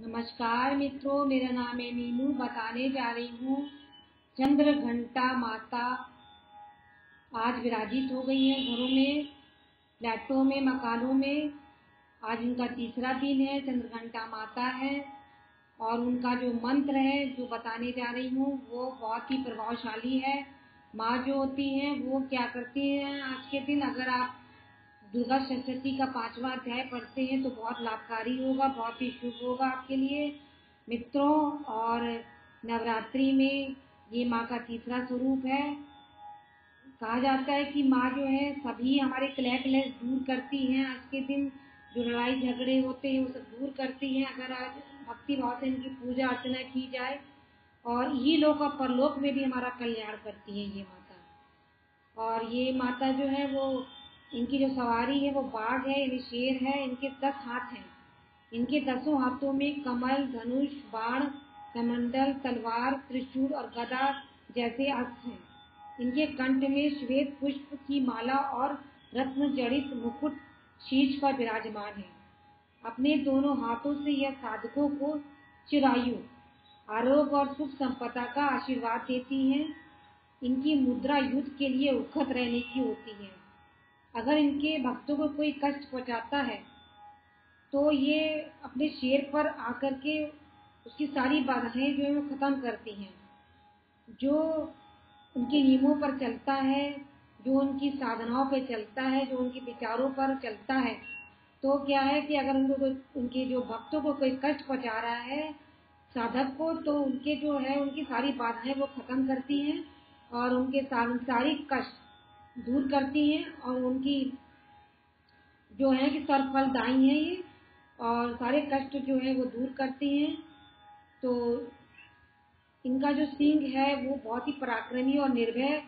नमस्कार मित्रों, मेरा नाम है मीनू, बताने जा रही हूँ। चंद्र घंटा माता आज विराजित हो गई है घरों में, फ्लैटों में, मकानों में। आज उनका तीसरा दिन है, चंद्र घंटा माता है। और उनका जो मंत्र है, जो बताने जा रही हूँ, वो बहुत ही प्रभावशाली है। माँ जो होती हैं, वो क्या करती हैं, आज के दिन अगर आप दुर्गा सप्तशती का पांचवा अध्याय पढ़ते हैं तो बहुत लाभकारी होगा, बहुत ही शुभ होगा आपके लिए। मित्रों, और नवरात्रि में ये माँ का तीसरा स्वरूप है। कहा जाता है कि माँ जो है, सभी हमारे क्लेश क्लेश दूर करती हैं। आज के दिन जो लड़ाई झगड़े होते हैं, वो सब दूर करती हैं। अगर आज भक्ति भाव से इनकी पूजा अर्चना की जाए, और ये लोग और परलोक में भी हमारा कल्याण करती है ये माता। और ये माता जो है, वो इनकी जो सवारी है, वो बाघ है, यानी शेर है, इनके दस हाथ हैं। इनके दसों हाथों में कमल, धनुष, बाण कमंडल तलवार, त्रिशूल और गदा जैसे अस्त्र हैं। इनके कंठ में श्वेत पुष्प की माला और रत्न जड़ित मुकुट शीर्ष पर विराजमान है। अपने दोनों हाथों से यह साधकों को चिरायु आरोग्य और सुख संपदा का आशीर्वाद देती हैं। इनकी मुद्रा युद्ध के लिए उखत रहने की होती है। अगर इनके भक्तों को कोई कष्ट पहुंचाता है तो ये अपने शेर पर आकर के उसकी सारी बाधाएँ जो है वो खत्म करती हैं। जो उनके नियमों पर चलता है, जो उनकी साधनाओं पर चलता है, जो उनके विचारों पर चलता है तो क्या है कि अगर उनको उनके जो भक्तों को कोई कष्ट पहुँचा रहा है, साधक को तो उनके जो है, उनकी सारी बाधाएँ वो खत्म करती हैं और उनके सारी कष्ट दूर करती हैं और उनकी जो है कि सर्वफलदायी है ये, और सारे कष्ट जो है वो दूर करती हैं। तो इनका जो सिंह है वो बहुत ही पराक्रमी और निर्भय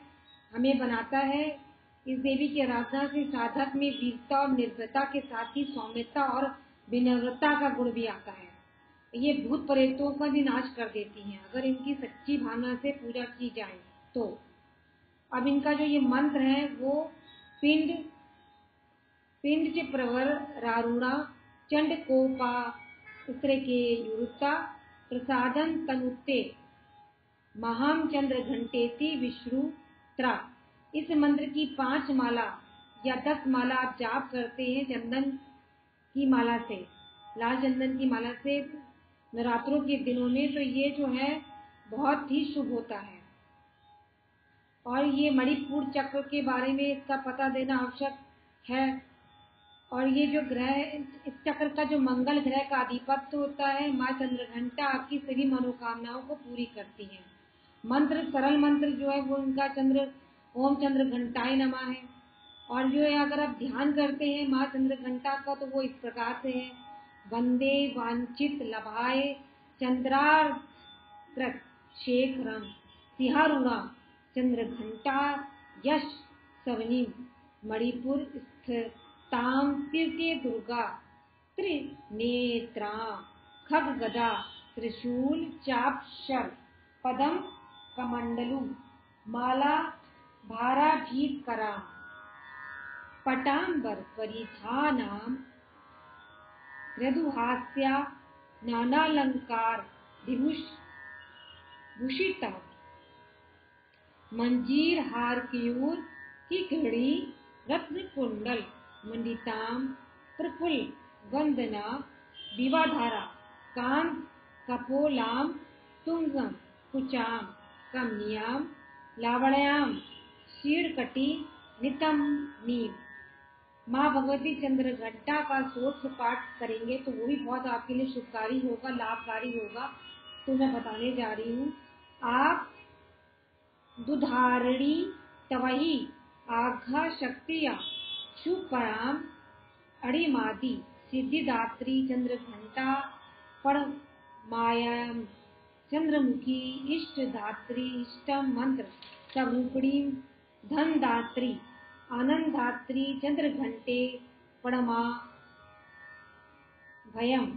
हमें बनाता है। इस देवी की आराधना से साधक में वीरता और निर्भयता के साथ ही सौम्यता और विनम्रता का गुण भी आता है। ये भूत प्रेतों का भी नाश कर देती हैं। अगर इनकी सच्ची भावना से पूजा की जाए तो। अब इनका जो ये मंत्र है, वो पिंड पिंड च प्रवर रारूणा, चंड कोपा उतरे के युरुता प्रसादन तनुते महाम चंद्र घंटेती विष्णु त्रा। इस मंत्र की पाँच माला या दस माला आप जाप करते हैं चंदन की माला से, लाल चंदन की माला से, नवरात्रों के दिनों में तो ये जो है, बहुत ही शुभ होता है। और ये मणिपुर चक्र के बारे में इसका पता देना आवश्यक है। और ये जो ग्रह इस चक्र का जो मंगल ग्रह का आधिपत्य होता है, माँ चंद्र घंटा आपकी सभी मनोकामनाओं को पूरी करती है। मंत्र, सरल मंत्र जो है, वो उनका चंद्र, ओम चंद्र घंटाए नमा है। और जो है, अगर आप ध्यान करते हैं माँ चंद्र घंटा का तो वो इस प्रकार से है। वंदे वांचित लभाए चंद्रार शेखरम सिहारुणा चंद्र घंटा यश, सवनी, मणिपुर स्थिताम तीर्थे दुर्गा, त्रिनेत्रा खग गदा त्रिशूल, चाप, शर, पदम, कमंडलु, माला भारा भीत करा पटांबर, परिधानाम मृदुहास्या नानालंकार भूषिता मंजीर हार क्यूर की घड़ी रत्न कुंडल मंडिताम प्रफुल वंदना दिवाधारा, कांत, कपोलाम, तुंगम, कुचाम, कमनियाम, लावणयाम शीड़कटी नितम, नीम। माँ भगवती चंद्र घंटा का सोच पाठ करेंगे तो वो भी बहुत आपके लिए शुभकारी होगा, लाभकारी होगा तो मैं बताने जा रही हूँ। आप दुधारणी तवही आघा शक्तिया, शुपराम, अड़िमादि, सिद्धिदात्री चंद्र घंटा पढ़ मायाम चंद्रमुखी इष्ट धात्री इष्टम मंत्र स्वरूपणी धन दात्री आनंद धात्री चंद्र घंटे पड़मा, भयम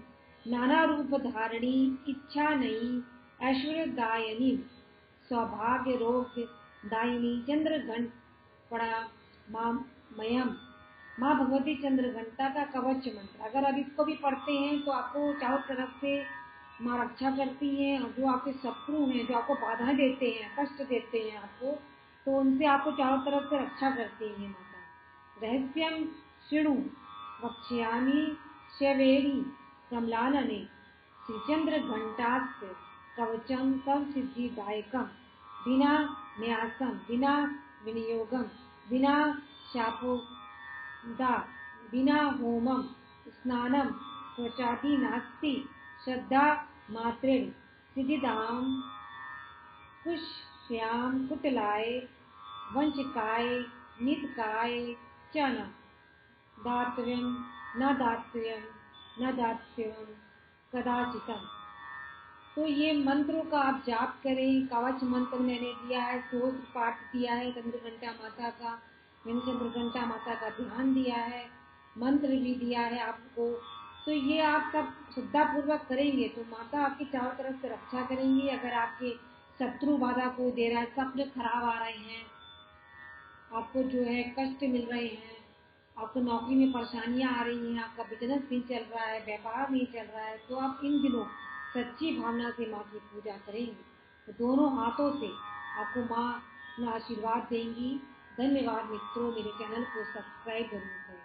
नाना रूप धारणी इच्छा नहीं ऐश्वर्य दायनी सौभाग्य रोग दायिनी चंद्र घंट पड़ा मयम माँ भगवती चंद्र घंटा का कवच मंत्र। अगर अब इसको भी पढ़ते हैं तो आपको चारों तरफ़ से माँ रक्षा करती हैं और जो आपके शत्रु हैं, जो आपको बाधा देते हैं, कष्ट देते हैं आपको तो उनसे आपको चारों तरफ़ से रक्षा करती है माता। रहस्यम शिणु वक्ष्यामी शवेरी कमलानने श्रीचंद्र घंटास्य कवचम सब सिद्धिदायकम बिना न्यासम बिना विनियोगम बिना शापोदा बिना होमम स्नानम त्वचादि नास्ति, श्रद्धा मात्रेण। सिद्धिदाम कुश्याम कुतलाय, वंचकाय नितकाय च न। दातव्यम न दातव्यम न दातव्यम कदाचितम। तो ये मंत्रों का आप जाप करें, कवच मंत्र मैंने दिया है सोच पाठ दिया है चंद्रघंटा माता का, मैंने चंद्रघंटा माता का ध्यान दिया है, मंत्र भी दिया है आपको। तो ये आप सब श्रद्धा पूर्वक करेंगे तो माता आपकी चारों तरफ़ से रक्षा करेंगी, अगर आपके शत्रु बाधा को दे रहा है, सपने खराब आ रहे हैं, आपको जो है कष्ट मिल रहे हैं, आपको नौकरी में परेशानियाँ आ रही हैं, आपका बिज़नेस नहीं चल रहा है, व्यापार नहीं चल रहा है तो आप इन दिनों सच्ची भावना से माँ की पूजा करेंगी। तो दोनों हाथों से आपको माँ अपना आशीर्वाद देंगी। धन्यवाद मित्रों, मेरे चैनल को सब्सक्राइब ज़रूर करें।